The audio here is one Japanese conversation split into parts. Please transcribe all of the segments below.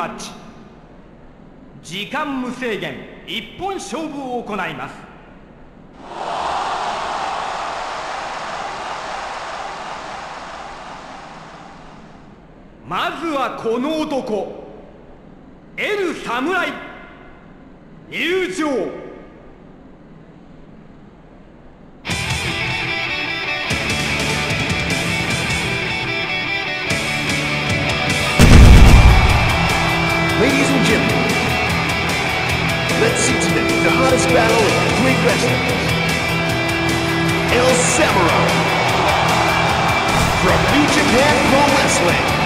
マッチ。時間無制限一本勝負を行います。まずはこの男。L 侍入場。This battle of three questions. El Samurai. From New Japan Pro Wrestling.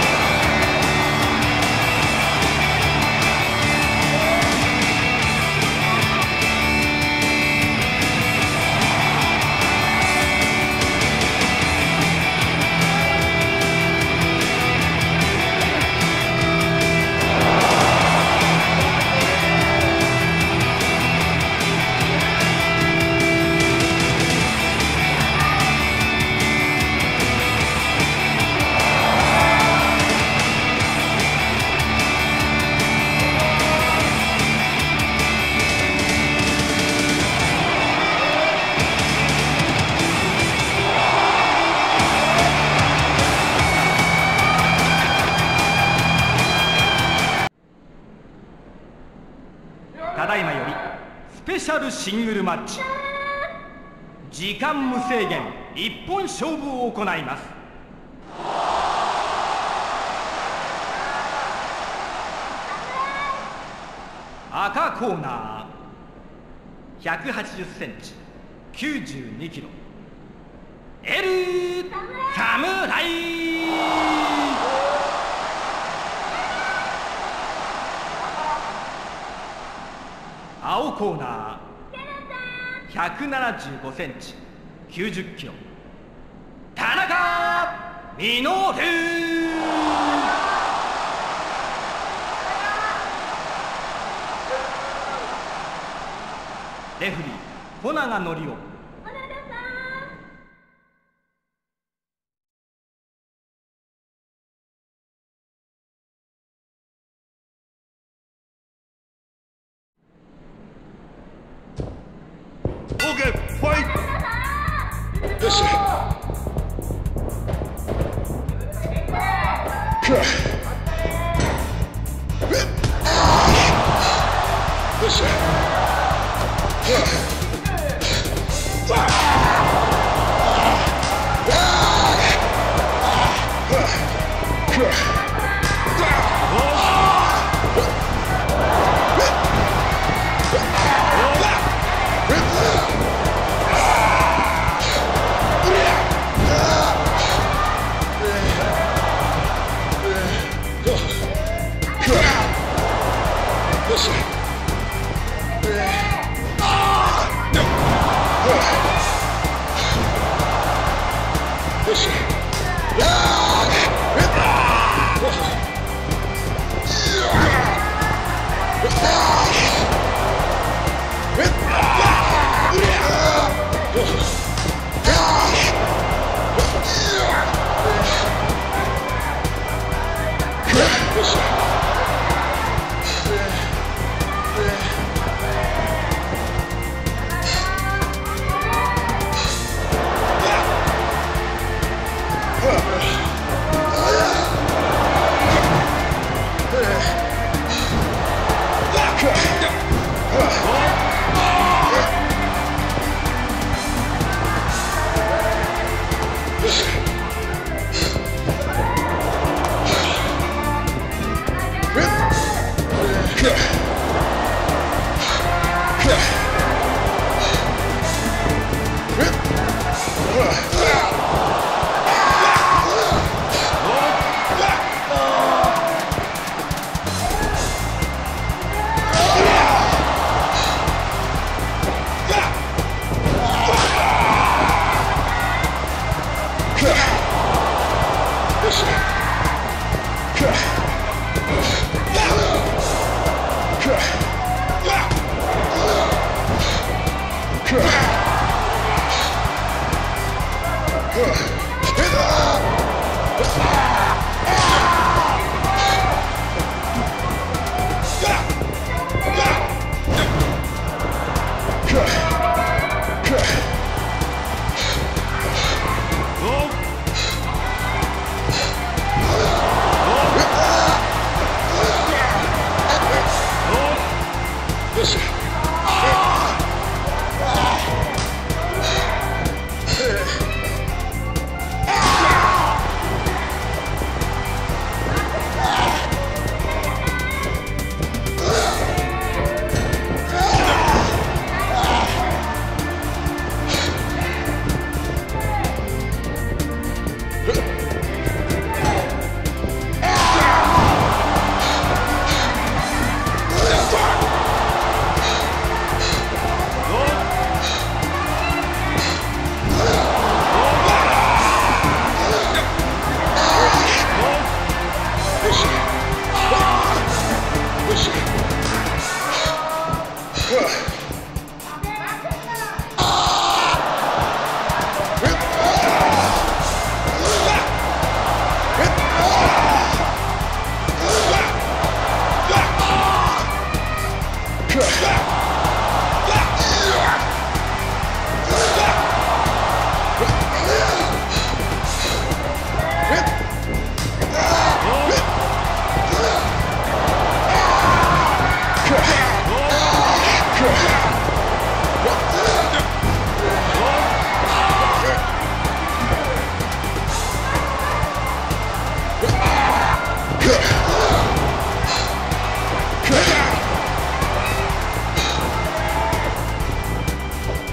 シングルマッチ。時間無制限。一本勝負を行います。赤コーナー。180センチ。92キロ。L 侍青コーナー。175センチ90キロ。田中稔レフリー小永則夫 Yeah!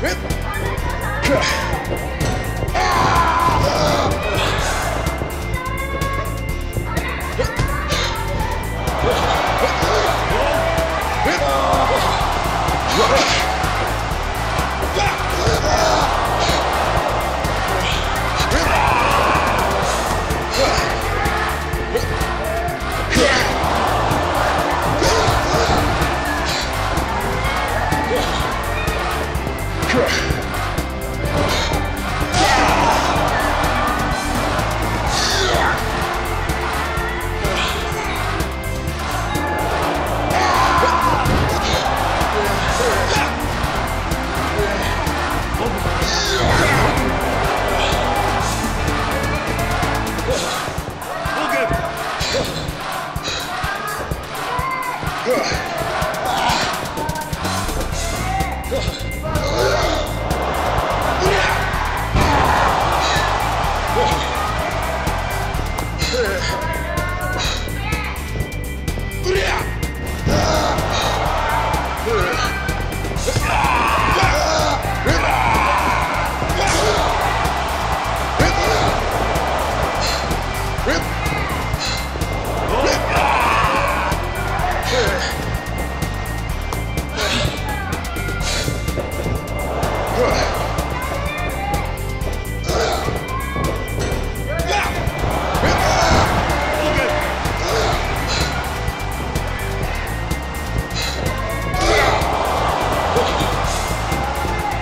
えっ？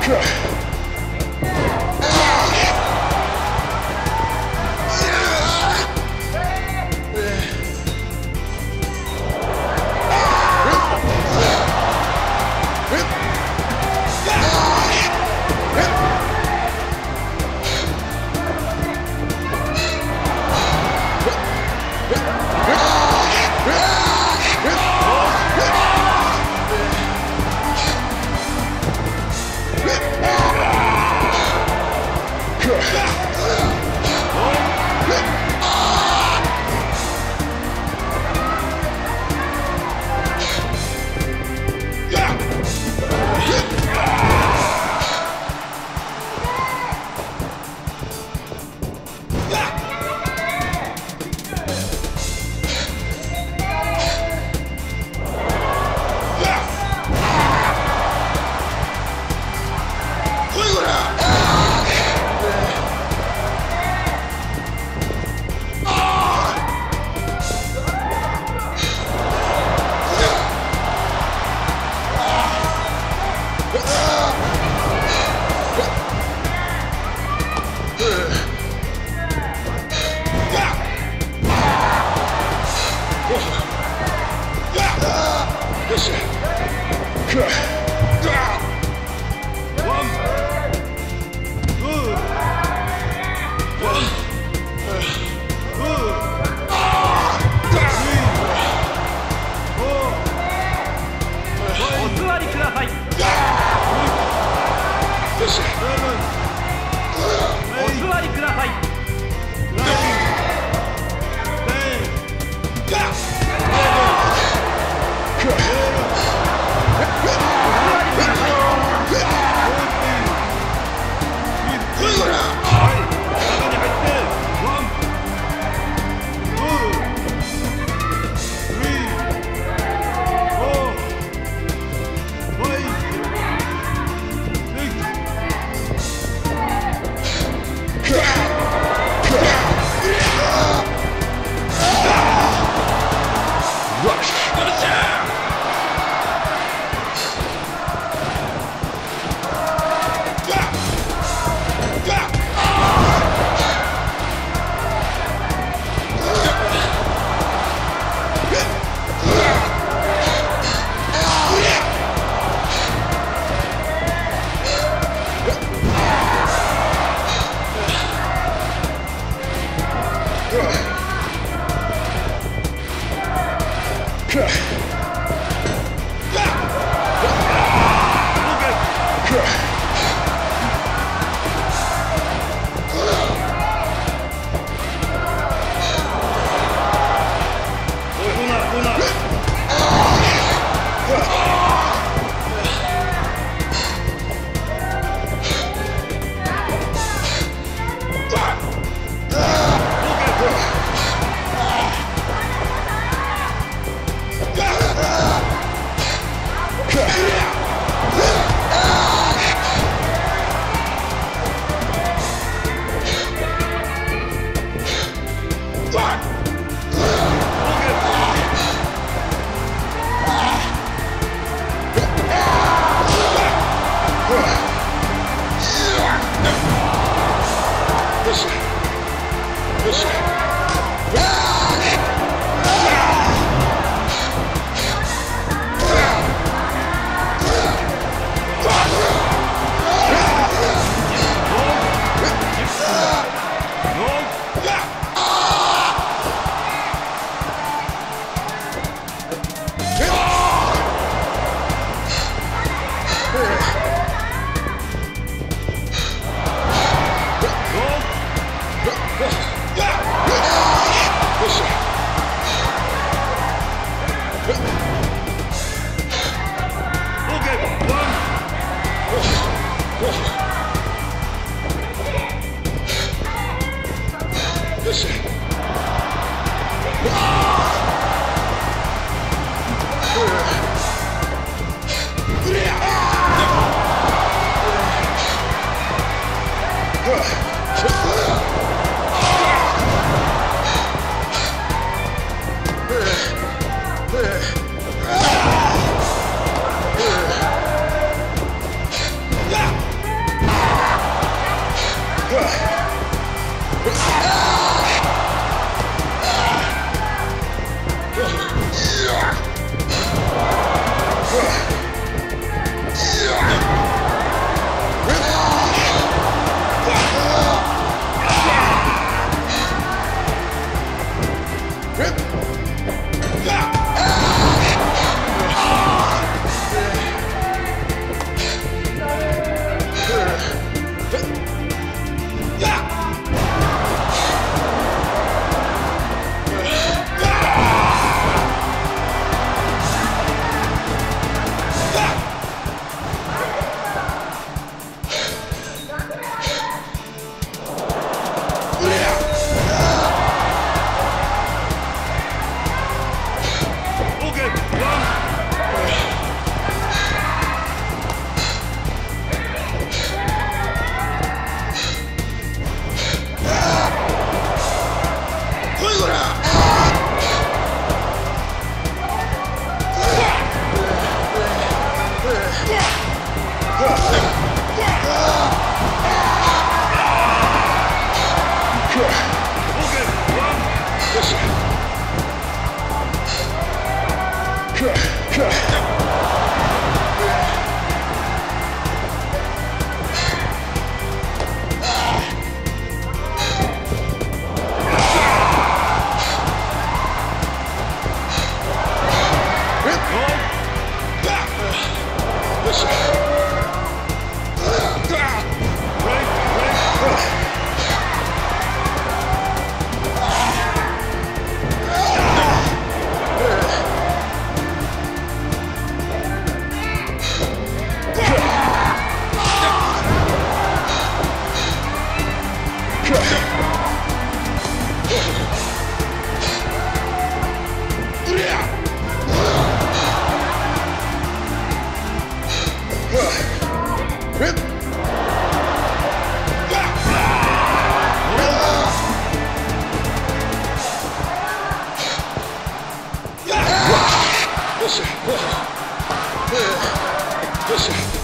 Go. position. Bruh. push it, push it, push it.